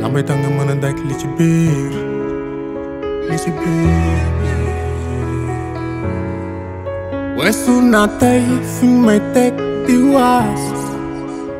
la may tax nga mën a daj li ci biir li ci biir weesu naa tey fi may teg di waas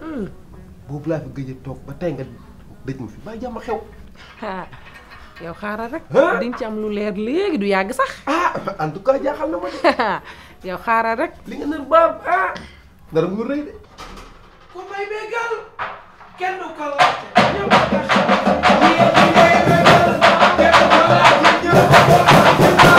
Hmm. boobu laa fi gëj a toog ba tey nga dëj ma fi ba jàmm xew. ah yow xaaral rek. di nga ci am lu leer léegi du yàgg sax. ah en tout cas jaaxal na ma de. yow xaaral rek. li nga nar baab ah. dara mu rëy de. ku may bégal kenn du ko laajte ñëw ko def sa bopp. yéen ñi may bégal kenn du ko laajte ñëw ko def sa bopp.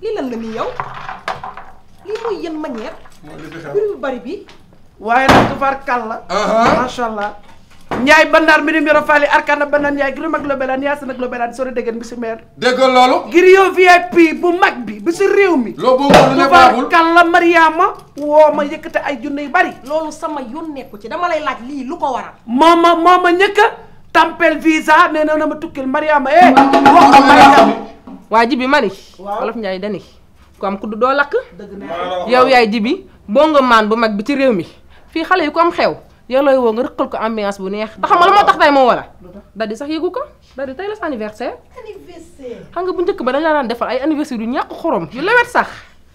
lii lan la nii yow lii mooy yan manière. mooy li fi xew bu bari bi. waaye nag tubaar kàlla. macha allah. Ndiaye Bandar mi numéro Fally Arkana Bandar Ndiaye gërëm mag Lobelaan Yaasin ak Lobelaan sori dégg bi si meer. dégg loolu. griot VIP bu mag bi bi si réew mi. loo boobu lu ne baaxul kàlla Mariama woo ma yëkkate ay junne yu bari. loolu sama yoon nekku ci dama lay laaj lii lu ko waral. moom ma moom ma ñëkk tampel visa nee na na ma tukkil Mariama eh. wax ko Mariama. waa jibi mani. waaw Wolof Njaay dani ku am kudd doo lakk. yow yaay jibi boo nga maan bu mag bi ci réew mi fii xale yi ko am xew yow looy woo nga rëqal ko ambiance bu neex te xam nga la moo tax tey moo wala daal di sax yëgu ko daal di tey la sa anniversaire xam nga bu njëkk ba dañ la daan defal ay anniversaire yu ñàkk xorom yu lewet sax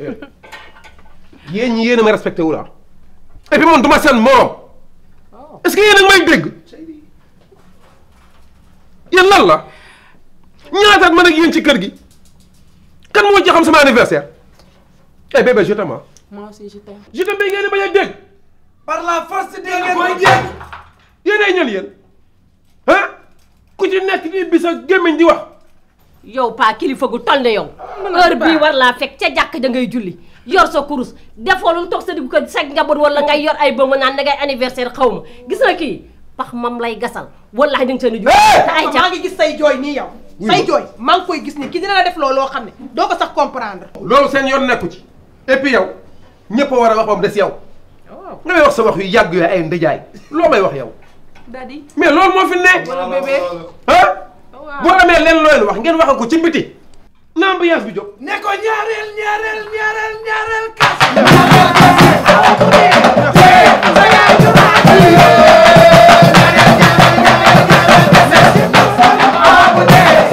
Eh. yéen ñi yéen a ma respecté wu la et puis man du ma seen morom oh. est-ce que yéen a may dégg yéen lan la ñaataat man ak yéen ci kër gi kan moo ci xam sama anniversaire eh bébé je t'aime. moi aussi je t'aime. je t'aime ngeen di bañ a dégg. par la force dégg ngeen koy dégg. yéen ay ñan yéen. ah ku ci nekk di bisa gémmiñ di wax yow paa kilifa gu toll ne yow heure bii war laa fekk ca jàkk ja ngay julli yor sa kurus defoo lu toog sa diggu ko sa njaboot wala ngay yor ay bëma naan da ngay anniversaire xaw ma gis nga kii pax mam lay gasal wala ñu ngi seen i jooy te ay ca maa ngi gis say jooy nii yow say jooy maa ngi koy gis nii ki dina la def loolu loo xam ne doo ko sax comprendre loolu seen yoon nekku ci et puis yow ñëpp war a wax ba mu des yow. waaw nga may wax sa wax yu yàgg yooyu ay ndëjaay loo may wax yow. dadi mais loolu moo fi ne. wala bébé ah. boo amee leen looy wax ngeen wax ko ci biti. na ambiance bi jóg. ne ko ñaareel ñaareel ñaareel ñaareel kas. ñaareel kas ala ko dee. sa yaay ju baax ji. ñaareel ñaareel ñaareel ñaareel kas.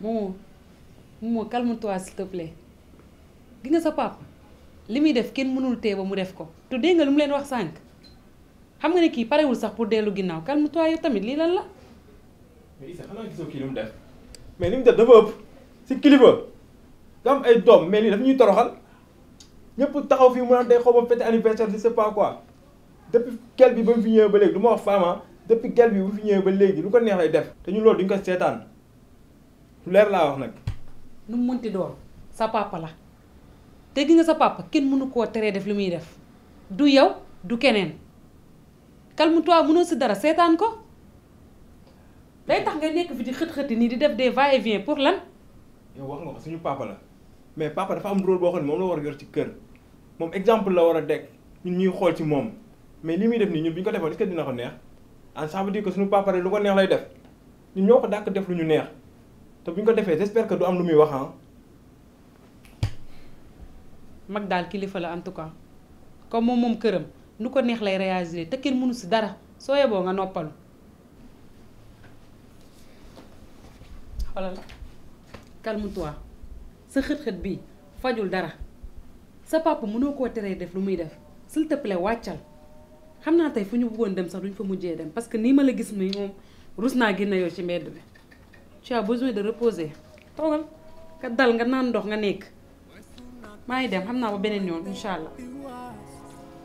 Momo Momo calme-toi s'il te plaît gis nga sa papa li muy def kenn mënul tee ba mu def ko te dégg nga lu mu leen wax sànq xam nga ne kii parewul sax pour dellu ginnaaw calme-toi yow tamit lii lan la. mais Issa xanaa gisoo kii lu mu def mais li mu def dafa ëpp si kilifa nga am ay doom mais lii daf ñuy toroxal ñëpp taxaw fii mu naan day xaw ma fête anniversaire je sais pas quoi depuis gel bi ba mu fi ñëwee ba léegi du ma wax faama depuis gel bi bu fi ñëwee ba léegi lu ko neex lay def te ñu loolu duñ ko seetaan lu leer laa wax nag. nu mu mënti doon sa papa la te gi nga sa papa kenn mënu koo teree def lu muy def du yow du keneen calme-toi mënoo si dara seetaan ko day tax nga nekk fi di xët-xëti nii di def des va et vient pour lan. yow wax nga ko suñu papa la mais papa dafa am rôle boo xam ne moom la war a yor ci kër moom exemple la war a dekk. ñun ñuy xool ci moom mais li muy def nii ñun bu ñu ko defoon est-ce que dina ko neex ah ça veut dire que suñu papa lu ko neex lay def ñun ñoo ko dàq def lu ñu neex te bu ñu ko defee j'espère que du am lu muy wax ah. mag daal kilifa la en tout cas comme moom moom këram nu ko neex lay réagir te kenn mënu si dara soo yeboo nga noppalu. xoolal calme-toi sa xët-xët bii fajul dara sa papa mënoo koo teree def lu muy def s'il te plaît wàccal xam naa tey fu ñu bëggoon dem sax duñ fa mujjee dem parce que nii ma la gis nii moom rus naa génne yow ci mbedd bi tu as besoin de reposer toogal nga dal nga naan ndox nga nekk maa ngi dem xam naa ba beneen yoon incha allah.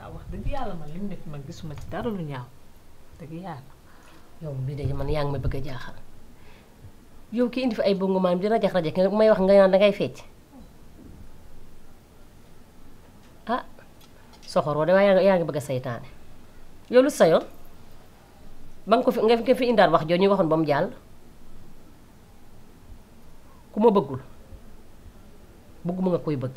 waaw wax dëgg yàlla man li mu def man gisuma ci dara lu ñaaw dëgg yàlla. yow bi de man yaa ngi ma bëgg a jaaxal yow ki indi fi ay bongo maam di rajax rajax nga may wax nga naan dangay fecc ah soxor woo de waaye yaa ngi- yaa ngi bëgg a saytaane yow lu sa yoon ba nga ko fi nga fi- nga fi indaal wax joo ñu waxoon ba mu jàll ku ma bëggul bëgguma nga koy bëgg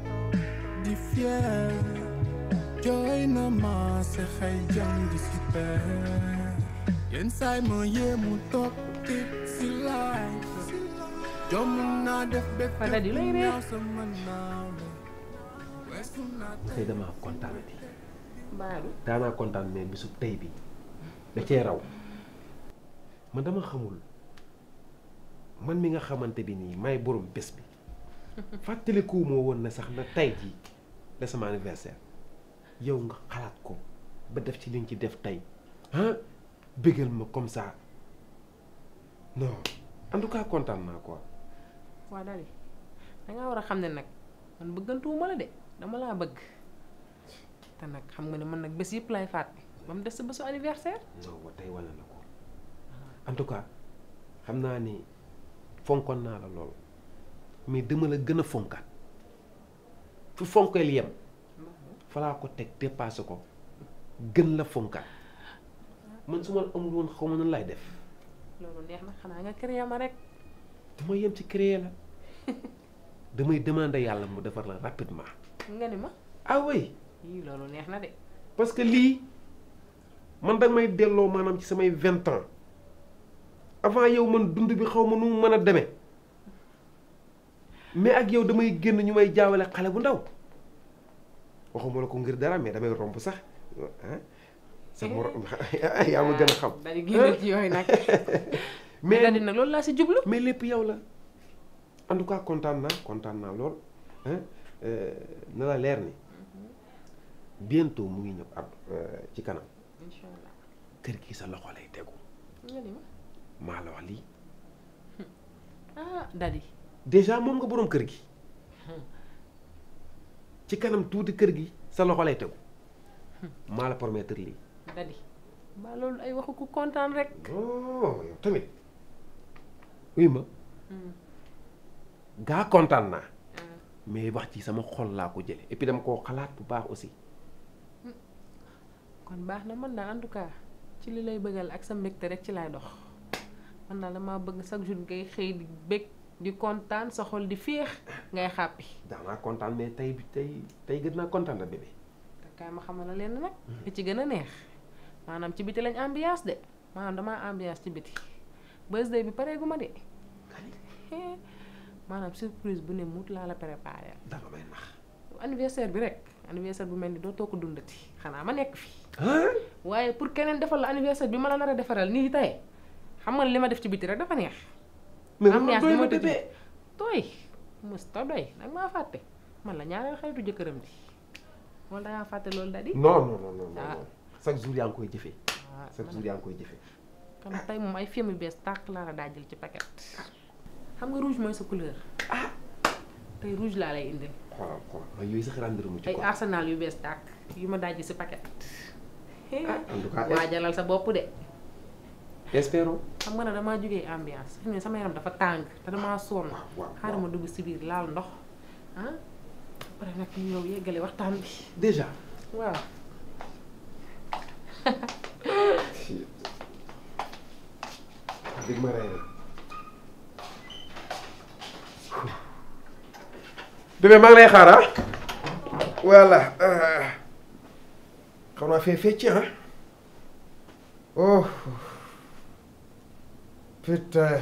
di fier jooy na ma sa xay jàng di si peer yenn saay ma yéemu toog tit si laay jomm naa def bépp Fada di lay ree. naaw sa mën naaw la weesu naa tey damaa kontaan bi baalu daanaa kontaan mais bisu tey bi da cee raw man dama xamul man mi nga xamante bi nii may borom bés bi fàttalikuwu ma woon na sax na tey jii la sama anniversaire yow nga xalaat ko ba def ci li nga ci def tey ah bégal ma comme ça non en tout cas kontaan naa quoi. waa daal da ngaa war a xam ne nag man bëggantuwuma la de dama laa bëgg te nag xam nga ne man nag bés yëpp laay fàtte ba mu des sa bésu anniversaire. non wa tey wane na ko en tout cas xam naa ni. fonkoon naa la lool mais dama la gën a fonkaat fu fonkeel yem falaa ko teg dépassé ko gën la fonkaat man su ma la amul woon xaw ma nan lay def loolu neex na xanaa nga créé ma rek dama yem ci créé la damay demander yàlla mu defar la rapidement nga ni ma ah oui yii loolu neex na de parce que lii man danga may delloo maanaam ci samay vingt ans avant yow man dund bi xaw ma nu mu mën a demee mais ak yow damay génn ñu may jaawale xale bu ndaw waxuma la ko ngir dara mais damay romb sax ah sax mu romb yaa ma gën a xam. dañuy génn ci yooyu nag. mais dañu nag loolu laa si jublu. mais lépp yow la en tout cas kontaan naa kontaan naa lool ah na la leer ni. bientôt mu ngi ñëw ab euh, ci kanam. incha allah kër gi sa loxo lay tegu. maa la wax lii. ah dadi. déjà moom nga boroom kër gi. ci kanam tuuti kër gi sa loxo lay tegu. maa la promettre lii. dadi maa loolu ay waxu ku kontaan rek. oh yow tamit. uy ma. Hmm. gaa kontaan naa mais wax ci sama xol laa ko jële et puis dama koo xalaat bu baax aussi kon baax na man daal en tout cas ci li lay bëggal ak sa mbégte rek ci laay dox man daal damaa bëgg chaque jour ngay xëy di bég di kontaan sa xol di féex ngay xàppi daanaa kontaan mais tey bi tey tey gën naa kontaan la bébé te kaay ma xamal la lenn nag li ci gën a neex maanaam ci biti lañ ambiance de maanaam damaa ambiance ci biti birthday bi pare gu ma de maanaam surprise bu ne mut laa la préparé danga may nax anniversaire bi rek anniversaire bu mel ni doo too ko dundati xanaa ma nekk fii waaye pour keneen defal la anniversaire bi ma la nar a defaral nii tey xam nga li ma def ci biti rek dafa neex ambiance bi ma tëj tooy musta doy nag maa fàtte man la ñaareel xaritu jëkkëram ji moom da ngaa fàtte loolu da di. non non non non ah. non chaque jour yaa ngi koy jëfee. Ah, chaque jour yaa ngi koy jëfee. kon tey moom ay film yu bees tàq laa la daa jël ci paquet. xam nga rouge mooy sa couleur. ah tey rouge laa lay indil. xoolal xoolal man yooyu sax rendir mu ci ay arsenal yu bees tàq yu ma daaj si paquet. ah en tout cas waajalal sa bopp de. espero xam nga ne damaa jógee ambiance fi ne sama yaram dafa tàng te damaa sonn. Ah, xaaral ma dugg si biir laal ndox. ah après nag ñu ñëw yeggale waxtaan bi déjà waaw dégg ma rey rek bébé maa ngi lay xaar ah voilà euh, xaw naa fee fecc ah oh putain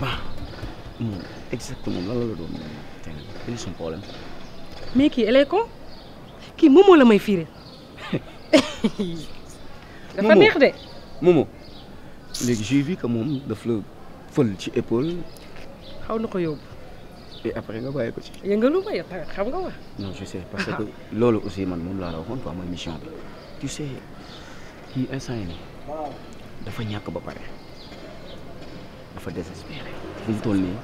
waaw moom exactement lan la la doon tey quel est son problème. mais kii elle est con kii moomoo la may fiire dafa neex de Momo léegi j'ai vu que moom daf la fël ci épaule xaw na ko yóbbu et après nga bàyyi ko ci. yëngalu ma yow tamit xam nga wa non je sais parce que loolu aussi man moom laa la waxoon quoi mooy mission bi tu sais kii instant yi nii dafa ñàkk ba pare dafa désespéré fu mu toll nii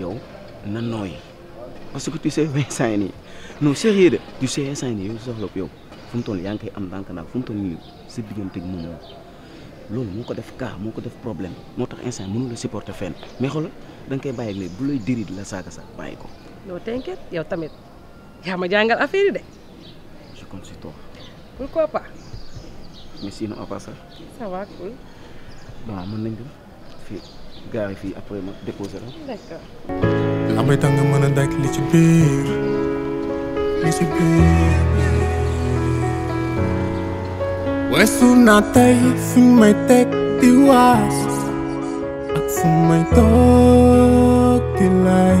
yow na nooy parce que tu sais instant yi nii non sérieux de tu sais instant yi nii yow soxla yow fu mu toll nii yaa ngi koy am ndànk ndànk fu mu toll nii sa diggante ak moom loolu moo ko def cas moo ko def problème moo tax instant yi mënu la supporter fenn mais xoolal da nga koy bàyyi ak léegi bu lay diri di la saaga sax bàyyi ko. non t'inquiète yow tamit yaa ma jàngal affaire yi de. je compte sur toi. pourquoi pas. mais sinon à part ça. ça va cool. bon mën nañ dem fii gaari fii après ma déposé la. d'accord. la may tax nga mën a daj li ci biir li ci biir. weesu naa tey fi may teg di waas ak fu may toog di lay.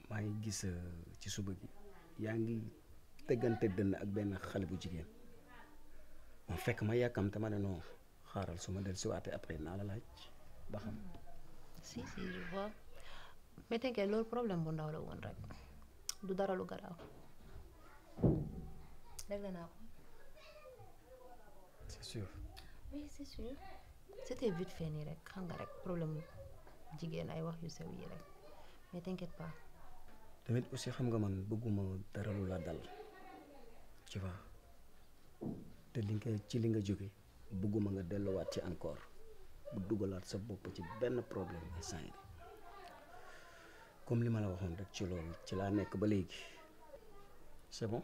maa ngi gis euh, ci suba gi yaa ngi teggante dënn ak benn xale bu jigéen moom fekk ma yàkkam te ma ne non xaaral su ma del si waatee après naa la laaj ba xam. si si je vois mais tënkee loolu problème bu ndaw la woon rek du dara lu garaaw rek la naa ko. c'est sûr. oui c'est sûr c'était vite fait nii rek xam nga rek problème jigéen ay wax yu sew yi rek mais t'inquiète pas. tamit aussi xam nga man bëgguma dara lu la dal tu vois te li nga ci li nga jóge bëgguma nga delluwaat ci encore bu dugalaat sa bopp ci benn problème instant yi comme li ma la waxoon rek ci loolu ci laa nekk ba léegi c'est bon.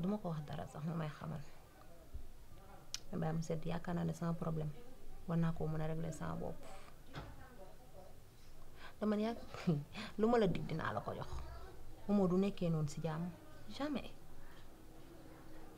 duma ko wax dara sax mu may xamal ma bàyyi mu sedd yaakaar naa ne sama problème war naa koo mën a régler sama bopp dama ne lu ma la dig dinaa la ko jox Momo du nekkee noonu si jàmm jamais